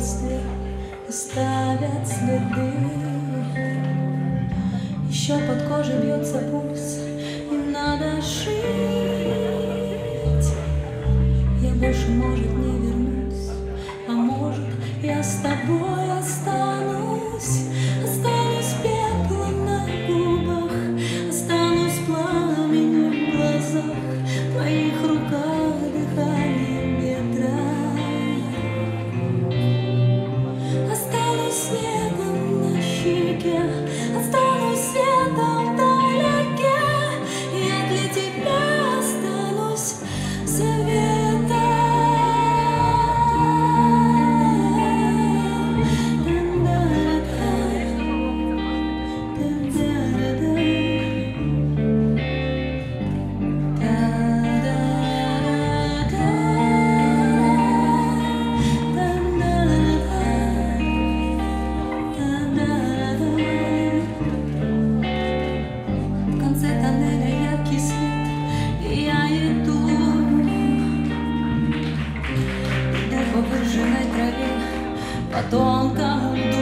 мысли оставят следы. Еще под кожей бьется пульс, и надо жить. Я больше, может, не вернусь, а может, я с тобой останусь. искры по тонкому льду.